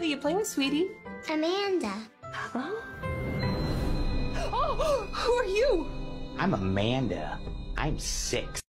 Who you playing with, sweetie? Amanda. Oh. oh, who are you? I'm Amanda. I'm six.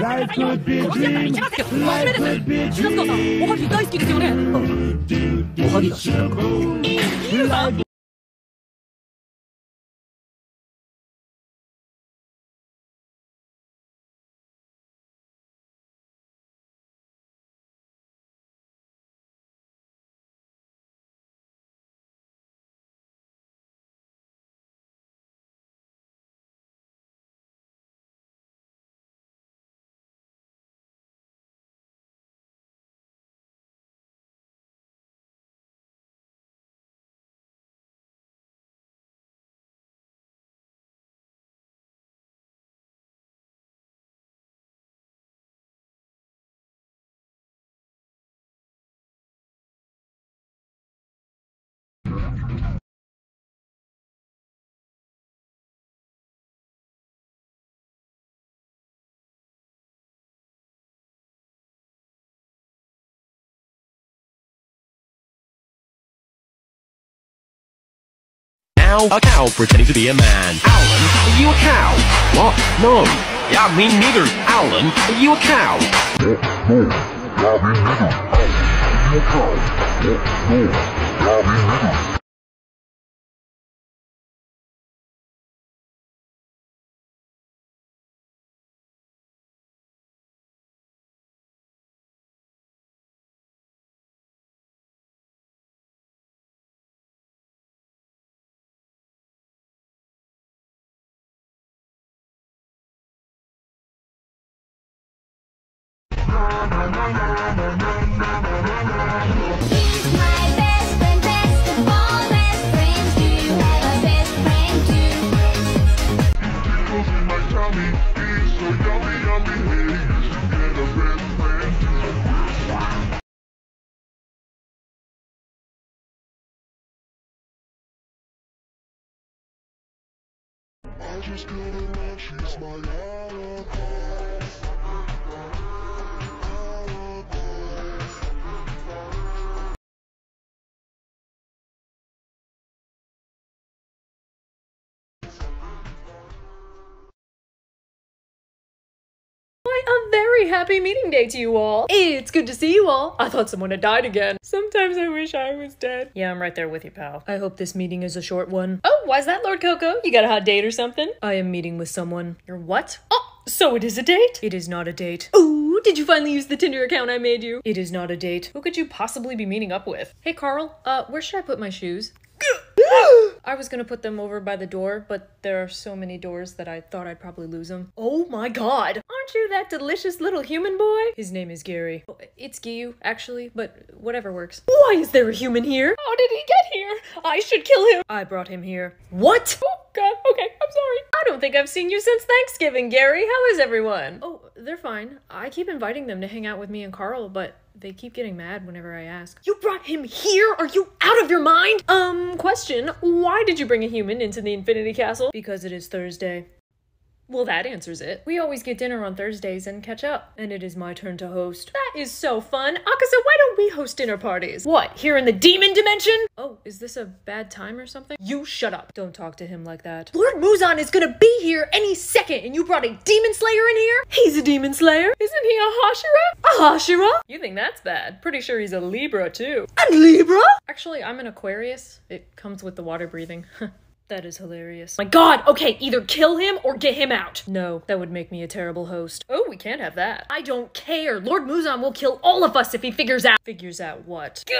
ライフルビーチおはぎじゃないですかおはぎ大好きでね。Life Now a cow pretending to be a man. Alan, are you a cow? What? No. Yeah, me neither. Alan, are you a cow? He's I just her out, she's my alibi. Happy meeting day to you all. It's good to see you all. I thought someone had died again. Sometimes I wish I was dead. Yeah, I'm right there with you, pal. I hope this meeting is a short one. Oh, why's that, Lord Coco? You got a hot date or something? I am meeting with someone. You're what? Oh, so it is a date? It is not a date. Ooh, did you finally use the Tinder account I made you? It is not a date. Who could you possibly be meeting up with? Hey, Carl, uh, where should I put my shoes? I was gonna put them over by the door, but there are so many doors that I thought I'd probably lose them. Oh my god! Aren't you that delicious little human boy? His name is Gary. It's Giyu, actually, but whatever works. Why is there a human here? How did he get here? I should kill him. I brought him here. What? Oh god, okay, I'm sorry. I don't think I've seen you since Thanksgiving, Gary. How is everyone? Oh, they're fine. I keep inviting them to hang out with me and Carl, but they keep getting mad whenever I ask. You brought him here? Are you out of your mind? Um, question. Why did you bring a human into the Infinity Castle? Because it is Thursday. Well, that answers it. We always get dinner on Thursdays and catch up, and it is my turn to host. That is so fun. Akaza, why don't we host dinner parties? What, here in the demon dimension? Oh, is this a bad time or something? You shut up. Don't talk to him like that. Lord Muzan is gonna be here any second, and you brought a demon slayer in here? He's a demon slayer. Isn't he a Hashira? A Hashira? You think that's bad? Pretty sure he's a Libra, too. A Libra? Actually, I'm an Aquarius. It comes with the water breathing. That is hilarious. My god, okay, either kill him or get him out. No, that would make me a terrible host. Oh, we can't have that. I don't care. Lord Muzan will kill all of us if he figures out. Figures out what?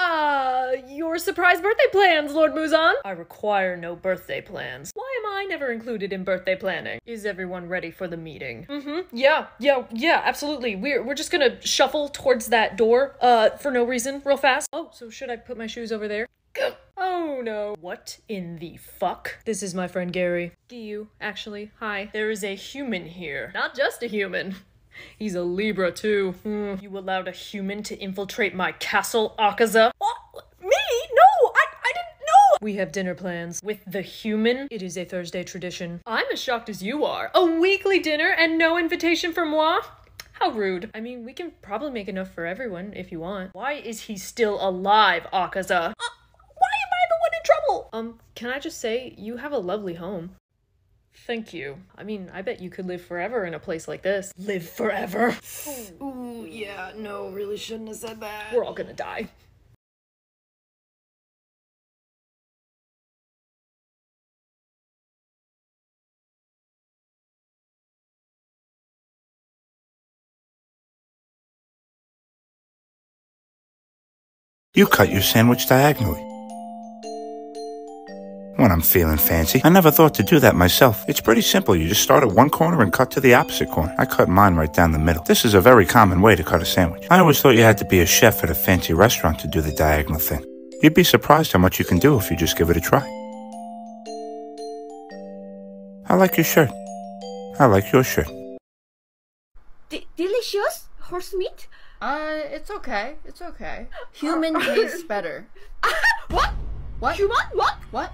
Uh, your surprise birthday plans, Lord Muzan? I require no birthday plans. Why am I never included in birthday planning? Is everyone ready for the meeting? Mm-hmm. Yeah, yeah, yeah, absolutely. We're we're just gonna shuffle towards that door, uh, for no reason, real fast. Oh, so should I put my shoes over there? Oh no. What in the fuck? This is my friend Gary. Giyu, actually. Hi. There is a human here. Not just a human. He's a Libra too. Hmm. You allowed a human to infiltrate my castle, Akaza? What? Me? No! I, I didn't know! We have dinner plans. With the human, it is a Thursday tradition. I'm as shocked as you are. A weekly dinner and no invitation for moi? How rude. I mean, we can probably make enough for everyone if you want. Why is he still alive, Akaza? Uh, why am I the one in trouble? Um, can I just say, you have a lovely home. Thank you. I mean, I bet you could live forever in a place like this. Live forever? Ooh, yeah, no, really shouldn't have said that. We're all gonna die. You cut your sandwich diagonally. When I'm feeling fancy, I never thought to do that myself. It's pretty simple. You just start at one corner and cut to the opposite corner. I cut mine right down the middle. This is a very common way to cut a sandwich. I always thought you had to be a chef at a fancy restaurant to do the diagonal thing. You'd be surprised how much you can do if you just give it a try. I like your shirt. I like your shirt. D- delicious horse meat? Uh, it's okay. It's okay. Human tastes better. what? What? Human? What? What?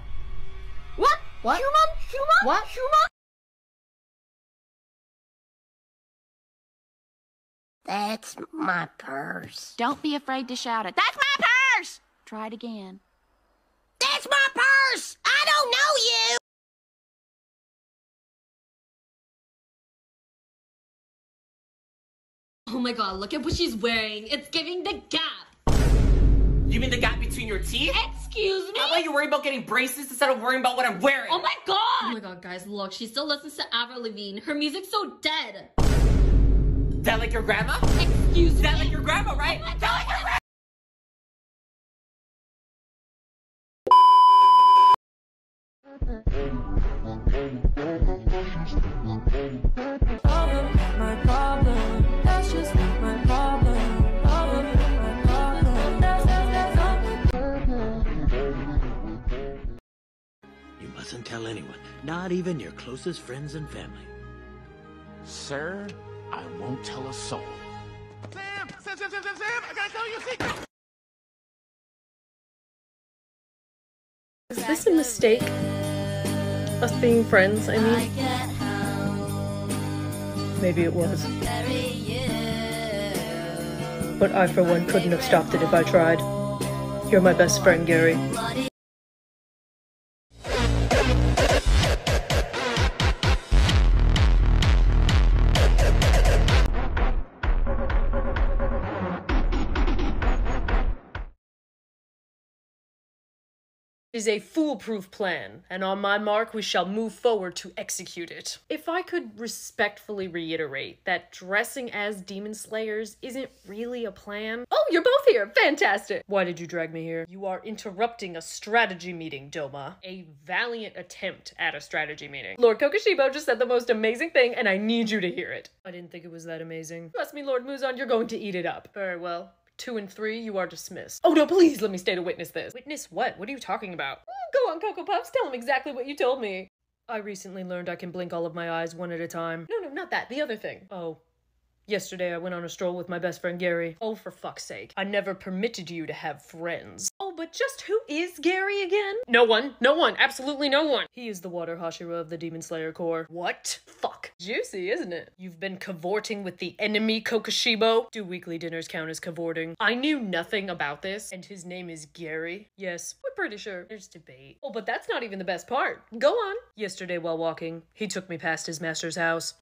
What? What? Human? Human? What? Human? That's my purse. Don't be afraid to shout it. That's my purse! Try it again. That's my purse! I don't know you! Oh my god, look at what she's wearing. It's giving the gap. You mean the gap between your teeth? Excuse me? How about you worry about getting braces instead of worrying about what I'm wearing? Oh my god! Oh my god, guys, look, she still listens to Avril Lavigne. Her music's so dead. Is that like your grandma? Excuse Is me? Oh that like your grandma, right? Is that like your grandma? My not even your closest friends and family. Sir, I won't tell a soul. Sam! Sam, Sam, Sam, Sam, Sam! I gotta tell you a secret! Is this a mistake? Us being friends, I mean. Maybe it was. But I, for one, couldn't have stopped it if I tried. You're my best friend, Gary. Is a foolproof plan, and on my mark, we shall move forward to execute it. If I could respectfully reiterate that dressing as demon slayers isn't really a plan. Oh, you're both here! Fantastic! Why did you drag me here? You are interrupting a strategy meeting, Doma. A valiant attempt at a strategy meeting. Lord Kokushibo just said the most amazing thing, and I need you to hear it. I didn't think it was that amazing. Trust me, Lord Muzan, you're going to eat it up. Very well. Two and three, you are dismissed. Oh no, please let me stay to witness this. Witness what? What are you talking about? Oh, go on, Cocoa Puffs, tell him exactly what you told me. I recently learned I can blink all of my eyes one at a time. No, no, not that. The other thing. Oh. Yesterday I went on a stroll with my best friend Gary. Oh, for fuck's sake. I never permitted you to have friends. But just who is Gary again? No one. No one. Absolutely no one. He is the Water Hashira of the Demon Slayer Corps. What? Fuck. Juicy, isn't it? You've been cavorting with the enemy Kokushibo. Do weekly dinners count as cavorting? I knew nothing about this, and his name is Gary. Yes, we're pretty sure. There's debate. Oh, but that's not even the best part. Go on. Yesterday while walking, he took me past his master's house.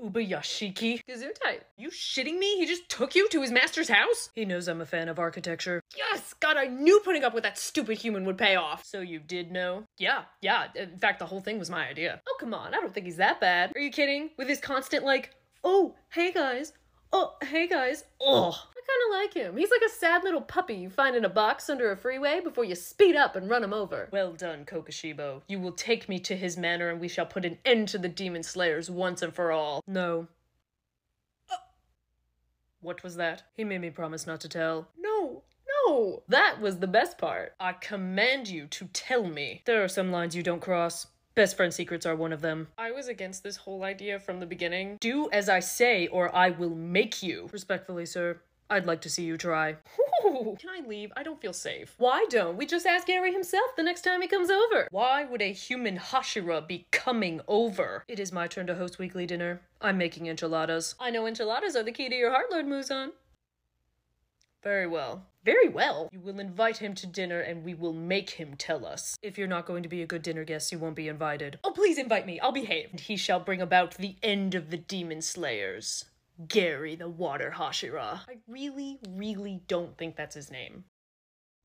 Ubuyashiki. Gesundheit. You shitting me? He just took you to his master's house? He knows I'm a fan of architecture. Yes! God, I knew putting up with that stupid human would pay off. So you did know? Yeah, yeah. In fact, the whole thing was my idea. Oh, come on. I don't think he's that bad. Are you kidding? With his constant, like, oh, hey guys. Oh, hey guys. Ugh. I kind of like him. He's like a sad little puppy you find in a box under a freeway before you speed up and run him over. Well done, Kokushibo. You will take me to his manor and we shall put an end to the demon slayers once and for all. No. Uh, What was that? He made me promise not to tell. No, No! That was the best part. I command you to tell me. There are some lines you don't cross. Best friend secrets are one of them. I was against this whole idea from the beginning. Do as I say, or I will make you. Respectfully, sir. I'd like to see you try. Ooh, can I leave? I don't feel safe. Why don't we just ask Gary himself the next time he comes over? Why would a human Hashira be coming over? It is my turn to host weekly dinner. I'm making enchiladas. I know enchiladas are the key to your heart, Lord Muzan. Very well. Very well. You will invite him to dinner and we will make him tell us. If you're not going to be a good dinner guest, you won't be invited. Oh, please invite me. I'll behave. And he shall bring about the end of the demon slayers. Gary the Water Hashira. I really, really don't think that's his name.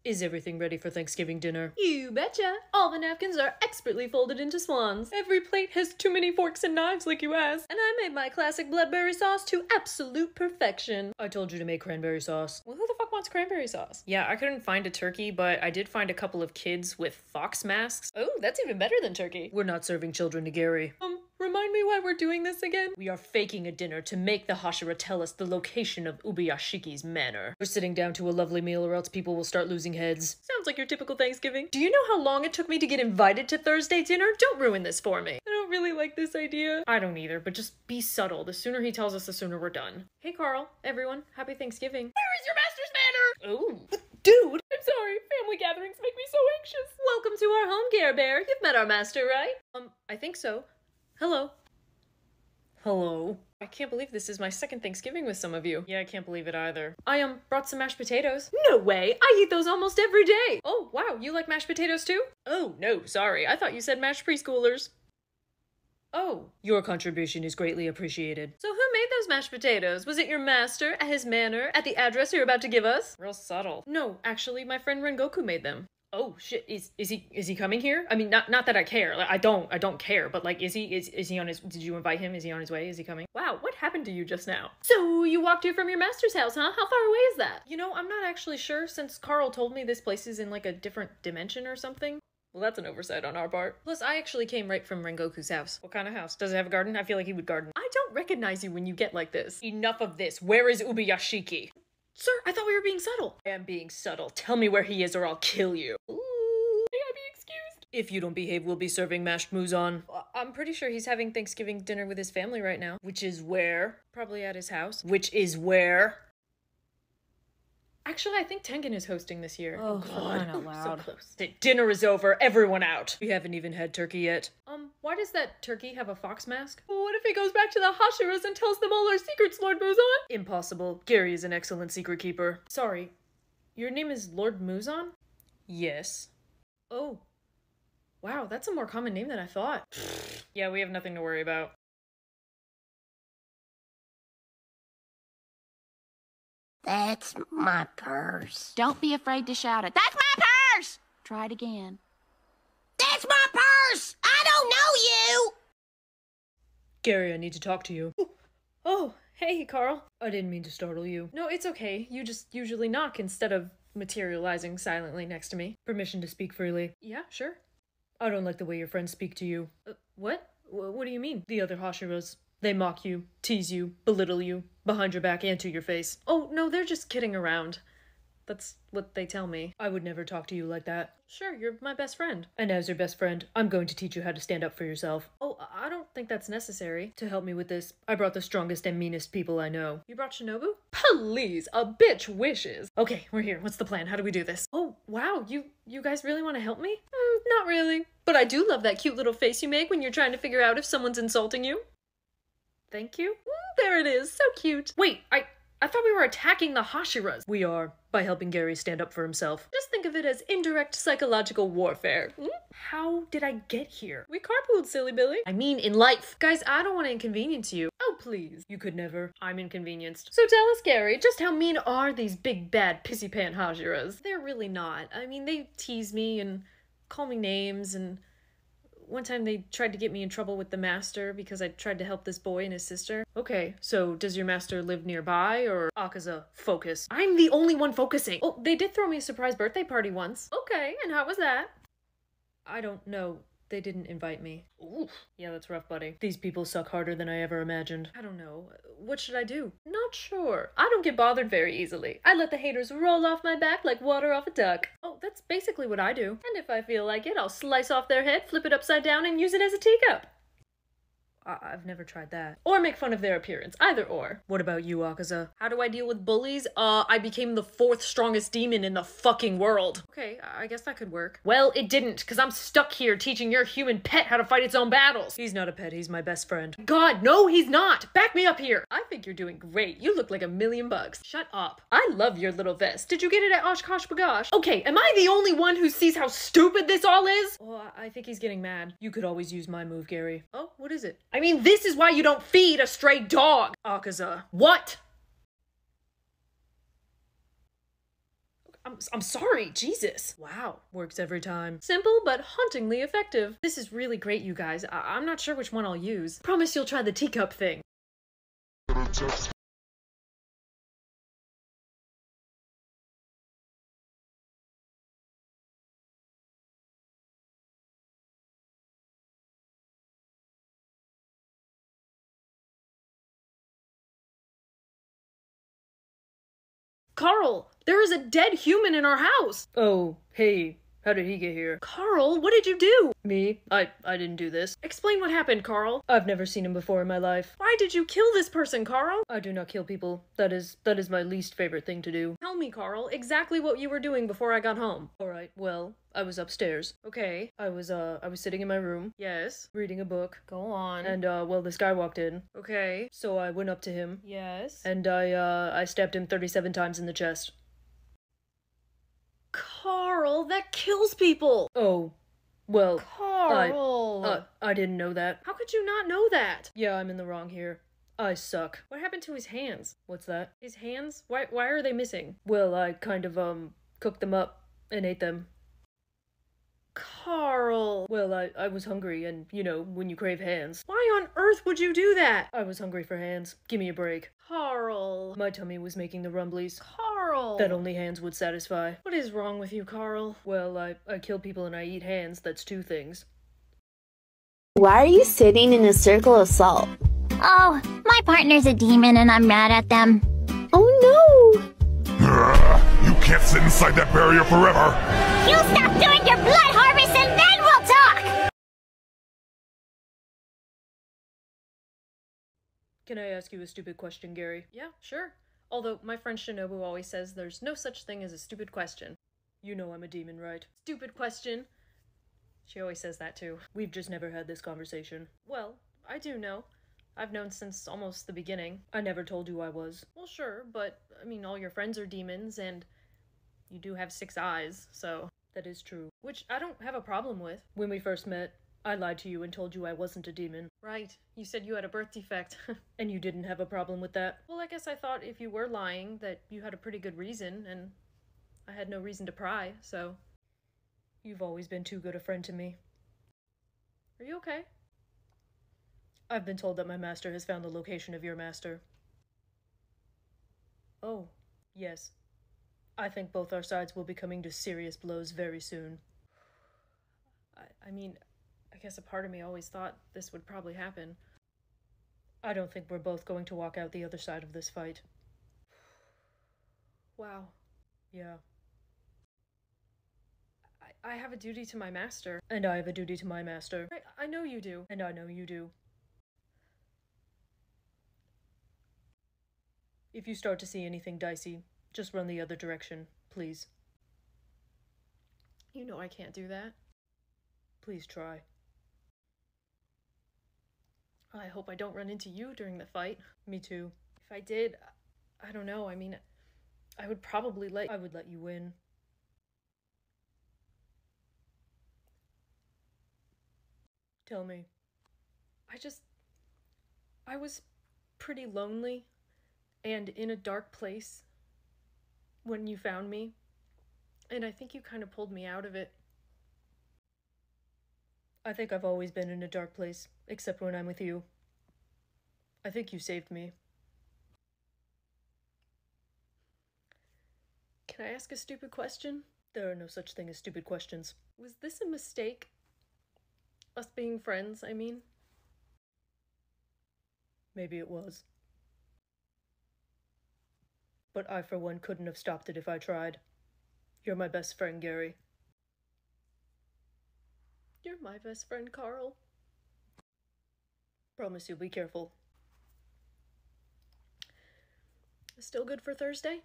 Is everything ready for Thanksgiving dinner? You betcha! All the napkins are expertly folded into swans. Every plate has too many forks and knives, like you asked. And I made my classic bloodberry sauce to absolute perfection. I told you to make cranberry sauce. Well, who the fuck wants cranberry sauce? Yeah, I couldn't find a turkey, but I did find a couple of kids with fox masks. Oh, that's even better than turkey. We're not serving children to Gary. Um, Remind me why we're doing this again? We are faking a dinner to make the Hashira tell us the location of Ubuyashiki's manor. We're sitting down to a lovely meal or else people will start losing heads. Sounds like your typical Thanksgiving. Do you know how long it took me to get invited to Thursday dinner? Don't ruin this for me. I don't really like this idea. I don't either, but just be subtle. The sooner he tells us, the sooner we're done. Hey Carl, everyone, happy Thanksgiving. Where is your master's manor? Oh. Dude! I'm sorry, family gatherings make me so anxious. Welcome to our home, Care Bear. You've met our master, right? Um, I think so. Hello. Hello. I can't believe this is my second Thanksgiving with some of you. Yeah, I can't believe it either. I um brought some mashed potatoes. No way! I eat those almost every day! Oh, wow, you like mashed potatoes too? Oh, no, sorry. I thought you said mashed preschoolers. Oh, your contribution is greatly appreciated. So who made those mashed potatoes? Was it your master, at his manor, at the address you're about to give us? Real subtle. No, actually, my friend Rengoku made them. Oh shit! Is is he is he coming here? I mean, not not that I care. Like, I don't I don't care. But like, is he is is he on his? Did you invite him? Is he on his way? Is he coming? Wow, what happened to you just now? So you walked here from your master's house, huh? How far away is that? You know, I'm not actually sure. Since Carl told me this place is in like a different dimension or something. Well, that's an oversight on our part. Plus, I actually came right from Rengoku's house. What kind of house? Does it have a garden? I feel like he would garden. I don't recognize you when you get like this. Enough of this. Where is Ubuyashiki? Sir, I thought we were being subtle. I am being subtle. Tell me where he is or I'll kill you. Ooh. May I be excused? If you don't behave, we'll be serving mashed Muzan. I'm pretty sure he's having Thanksgiving dinner with his family right now. Which is where? Probably at his house. Which is where? Actually, I think Tengen is hosting this year. Oh, crying out loud. So close. Dinner is over. Everyone out. We haven't even had turkey yet. Um, why does that turkey have a fox mask? What if he goes back to the Hashiras and tells them all our secrets, Lord Muzan? Impossible. Gary is an excellent secret keeper. Sorry, your name is Lord Muzan? Yes. Oh. Wow, that's a more common name than I thought. yeah, we have nothing to worry about. That's my purse. Don't be afraid to shout it. That's my purse! Try it again. That's my purse! I don't know you! Gary, I need to talk to you. Oh, hey, Carl. I didn't mean to startle you. No, it's okay. You just usually knock instead of materializing silently next to me. Permission to speak freely. Yeah, sure. I don't like the way your friends speak to you. Uh, what? Wh- What do you mean? The other Hashiras. They mock you, tease you, belittle you, behind your back and to your face. Oh, no, they're just kidding around. That's what they tell me. I would never talk to you like that. Sure, you're my best friend. And as your best friend, I'm going to teach you how to stand up for yourself. Oh, I don't think that's necessary. To help me with this, I brought the strongest and meanest people I know. You brought Shinobu? Please, a bitch wishes. Okay, we're here. What's the plan? How do we do this? Oh, wow, you you guys really want to help me? Mm, not really. But I do love that cute little face you make when you're trying to figure out if someone's insulting you. Thank you. Mm, there it is. So cute. Wait, I I thought we were attacking the Hashiras. We are, by helping Gary stand up for himself. Just think of it as indirect psychological warfare. Hmm? How did I get here? We carpooled, silly Billy. I mean, in life. Guys, I don't want to inconvenience you. Oh, please. You could never. I'm inconvenienced. So tell us, Gary, just how mean are these big, bad, pissy pan Hashiras? They're really not. I mean, they tease me and call me names and one time they tried to get me in trouble with the master because I tried to help this boy and his sister. Okay, so does your master live nearby or Akaza, focus? I'm the only one focusing. Oh, they did throw me a surprise birthday party once. Okay, and how was that? I don't know. They didn't invite me. Oof. Yeah, that's rough, buddy. These people suck harder than I ever imagined. I don't know. What should I do? Not sure. I don't get bothered very easily. I let the haters roll off my back like water off a duck. Oh, that's basically what I do. And if I feel like it, I'll slice off their head, flip it upside down, and use it as a teacup. I- I've never tried that. Or make fun of their appearance. Either or. What about you, Akaza? How do I deal with bullies? Uh, I became the fourth strongest demon in the fucking world. Okay, I I guess that could work. Well, it didn't, because I'm stuck here teaching your human pet how to fight its own battles. He's not a pet, he's my best friend. God, no, he's not! Back me up here! I think you're doing great. You look like a million bucks. Shut up. I love your little vest. Did you get it at OshKosh B'gosh? Okay, am I the only one who sees how stupid this all is? Oh, I think he's getting mad. You could always use my move, Gary. Oh, what is it? I mean, this is why you don't feed a stray dog, Akaza. What? I'm, I'm sorry, Jesus. Wow, works every time. Simple but hauntingly effective. This is really great, you guys. I- I'm not sure which one I'll use. Promise you'll try the teacup thing. Carl, there is a dead human in our house. Oh, hey, how did he get here? Carl, what did you do? Me? I I didn't do this. Explain what happened, Carl. I've never seen him before in my life. Why did you kill this person, Carl? I do not kill people. That is that is my least favorite thing to do. Tell me, Carl, exactly what you were doing before I got home. All right. Well, I was upstairs. Okay. I was uh I was sitting in my room. Yes. Reading a book. Go on. And uh well this guy walked in. Okay. So I went up to him. Yes. And I uh I stabbed him 37 times in the chest. Carl, that kills people. Oh. Well, Carl. I uh, I didn't know that. How could you not know that? Yeah, I'm in the wrong here. I suck. What happened to his hands? What's that? His hands? Why why are they missing? Well, I kind of um cooked them up and ate them. Carl. Well, I, I was hungry, and you know, when you crave hands. Why on earth would you do that? I was hungry for hands. Give me a break. Carl. My tummy was making the rumblies. Carl. That only hands would satisfy. What is wrong with you, Carl? Well, I, I kill people and I eat hands. That's two things. Why are you sitting in a circle of salt? Oh, my partner's a demon and I'm mad at them. Oh no! You can't sit inside that barrier forever. You stop doing your blood harvest and then we'll talk! Can I ask you a stupid question, Gary? Yeah, sure. Although my friend Shinobu always says there's no such thing as a stupid question. You know I'm a demon, right? Stupid question. She always says that too. We've just never had this conversation. Well, I do know. I've known since almost the beginning. I never told you I was. Well, sure, but I mean, all your friends are demons, and you do have six eyes, so that is true. Which I don't have a problem with. When we first met, I lied to you and told you I wasn't a demon. Right. You said you had a birth defect. and you didn't have a problem with that. Well, I guess I thought if you were lying, that you had a pretty good reason, and I had no reason to pry, so. You've always been too good a friend to me. Are you okay? I've been told that my master has found the location of your master. Oh, yes. I think both our sides will be coming to serious blows very soon. I, I mean, I guess a part of me always thought this would probably happen. I don't think we're both going to walk out the other side of this fight. Wow. Yeah. I, I have a duty to my master. And I have a duty to my master. I, I know you do. And I know you do. If you start to see anything dicey, just run the other direction, please. You know I can't do that. Please try. I hope I don't run into you during the fight. Me too. If I did, I don't know. I mean, I would probably let I would let you win. Tell me. I just I was pretty lonely and in a dark place when you found me. And I think you kind of pulled me out of it. I think I've always been in a dark place, except when I'm with you. I think you saved me. Can I ask a stupid question? There are no such thing as stupid questions. Was this a mistake? Us being friends, I mean. Maybe it was. But I, for one, couldn't have stopped it if I tried. You're my best friend, Gary. You're my best friend, Carl. Promise you'll be careful. Still good for Thursday?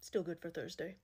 Still good for Thursday.